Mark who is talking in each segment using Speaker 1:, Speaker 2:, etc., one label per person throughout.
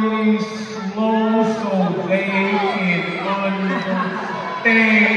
Speaker 1: sounding slow so they can understand.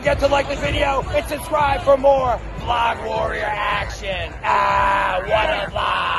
Speaker 2: Forget to like this video and subscribe for more Vlog Warrior action. Ah, what a vlog!